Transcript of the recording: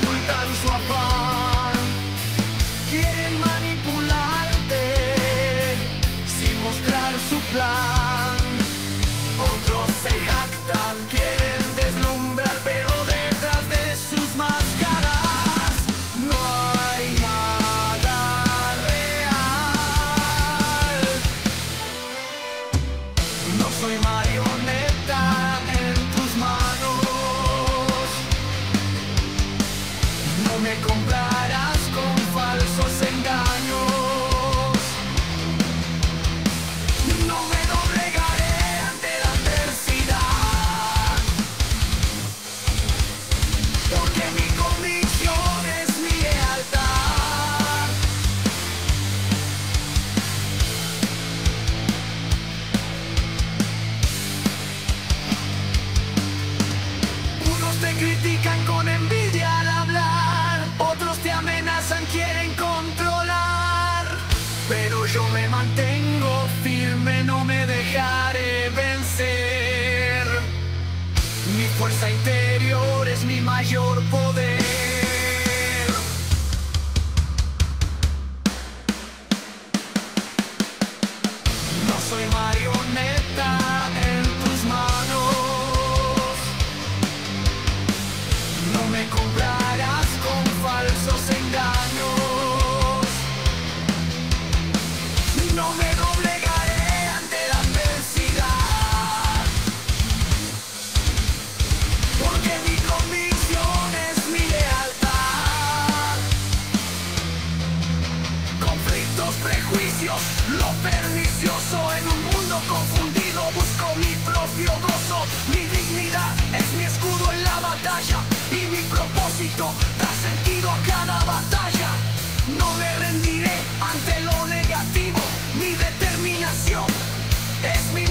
cuidar da sua paz. me compraras con falsos Yo me mantengo firme, no me dejaré vencer. Mi fuerza interior es mi mayor poder. prejuicios, lo pernicioso en un mundo confundido busco mi propio gozo, mi dignidad es mi escudo en la batalla y mi propósito da sentido a cada batalla. No me rendiré ante lo negativo, mi determinación es mi